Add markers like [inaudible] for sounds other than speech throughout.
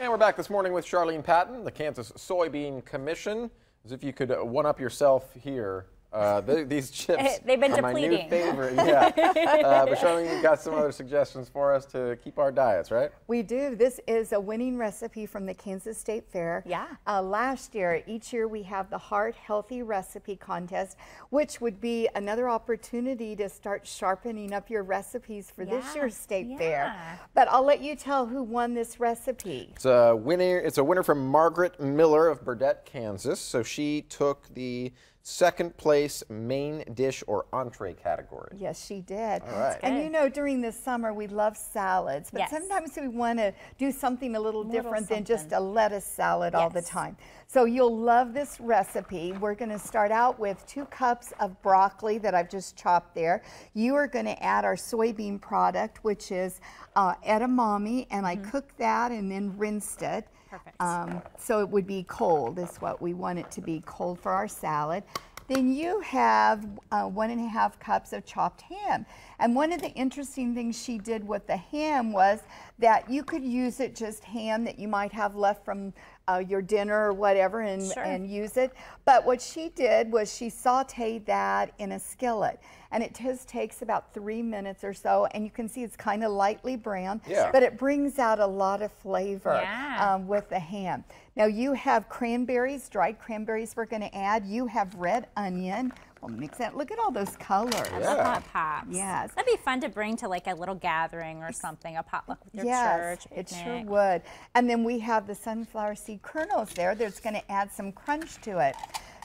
And we're back this morning with Charlene Patton, the Kansas Soybean Commission. As if you could one up yourself here. Uh, th these [laughs] chips They've been are my depleting. new favorite. Yeah. [laughs] uh, but Charlene, you've got some other suggestions for us to keep our diets, right? We do. This is a winning recipe from the Kansas State Fair. Yeah. Uh, last year, each year we have the Heart Healthy Recipe Contest, which would be another opportunity to start sharpening up your recipes for this year's State yeah. Fair. But I'll let you tell who won this recipe. It's a winner. It's a winner from Margaret Miller of Burdett, Kansas. So she took the second place main dish or entree category. Yes, she did. All right. And you know, during the summer, we love salads, but Yes. sometimes we want to do something a little, Little different than just a lettuce salad all the time. So you'll love this recipe. We're going to start out with two cups of broccoli that I've just chopped there. You are going to add our soybean product, which is uh, edamame, and I cooked that and then rinsed it. Perfect. Um, so it would be cold, is what we want it to be cold for our salad. Then you have uh, one and a half cups of chopped ham. And one of the interesting things she did with the ham was that you could use it just ham that you might have left from uh, your dinner or whatever and, Sure. and use it. But what she did was she sauteed that in a skillet. And it just takes about three minutes or so. And you can see it's kind of lightly brown, Yeah. but it brings out a lot of flavor Yeah. um, with the ham. Now you have cranberries, dried cranberries we're going to add. You have red onion. We'll mix that. Look at all those colors. I Yeah. love hot pops. Yes. That'd be fun to bring to like a little gathering or something, a potluck with your yes, church. it sure would. And then we have the sunflower seed kernels there. That's going to add some crunch to it.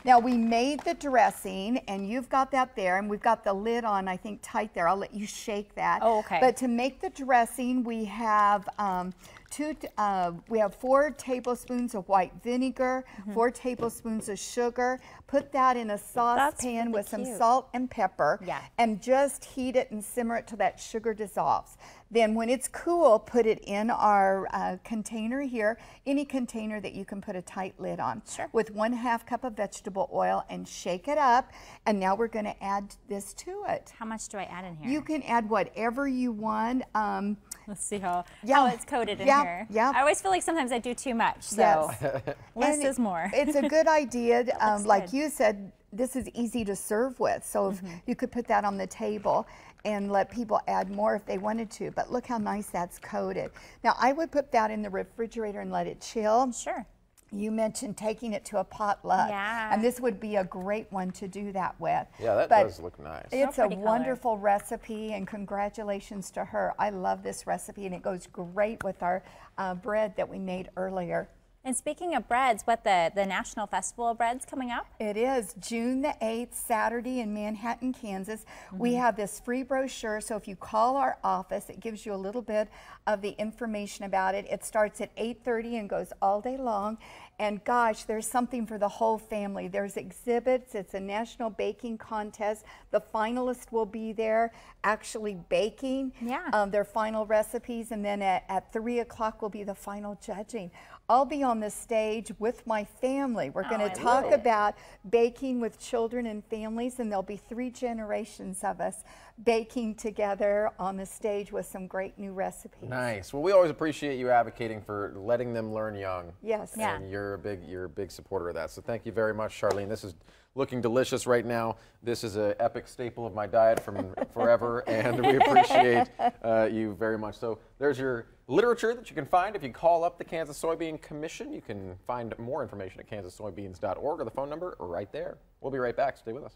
Now we made the dressing, and you've got that there, and we've got the lid on, I think, tight there. I'll let you shake that. Oh, okay. But to make the dressing, we have um, two. Uh, we have four tablespoons of white vinegar, Mm-hmm. four tablespoons of sugar. Put that in a saucepan really with some cute. salt and pepper. Yeah. And just heat it and simmer it till that sugar dissolves. Then when it's cool, put it in our uh, container here, any container that you can put a tight lid on. Sure. With one half cup of vegetable oil and shake it up. And now we're going to add this to it. How much do I add in here? You can add whatever you want. Um, Let's see how, Yeah. how it's coated in Yeah, here. yeah. I always feel like sometimes I do too much. So Yes. [laughs] less And is more. it's a good idea. [laughs] um, like good. you said, this is easy to serve with. So if Mm-hmm. you could put that on the table and let people add more if they wanted to. But look how nice that's coated. Now I would put that in the refrigerator and let it chill. sure. You mentioned taking it to a potluck. Yeah. And this would be a great one to do that with. Yeah, that But does look nice. It's a pretty color. wonderful recipe, and congratulations to her. I love this recipe, and it goes great with our uh, bread that we made earlier. And speaking of breads, what the, the National Festival of Breads coming up? It is June the 8th, Saturday in Manhattan, Kansas. We have this free brochure, so if you call our office, it gives you a little bit of the information about it. It starts at 8:30 and goes all day long. And gosh, there's something for the whole family. There's exhibits. It's a national baking contest. The finalists will be there actually baking Yeah. um, their final recipes, and then at, at three o'clock will be the final judging. I'll be on the stage with my family. We're going Oh, to I talk about baking with children and families, and there'll be three generations of us baking together on the stage with some great new recipes. Nice. Well, we always appreciate you advocating for letting them learn young. Yes. Yeah. And you're a big you're a big supporter of that. So thank you very much, Charlene. This is looking delicious right now. This is an epic staple of my diet from [laughs] forever, and we appreciate uh, you very much. So there's your literature that you can find if you call up the Kansas Soybean Commission. You can find more information at kansassoybeans.org or the phone number right there. We'll be right back. Stay with us.